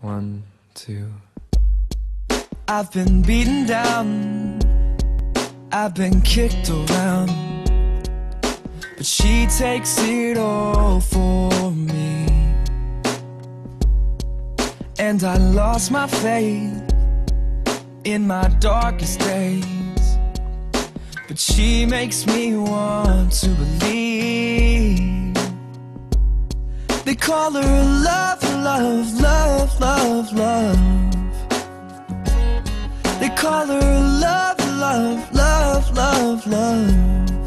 One, two. I've been beaten down, I've been kicked around, but she takes it all for me. And I lost my faith in my darkest days, but she makes me want to believe. They call her love, love, love, love. They call her love, love, love, love, love.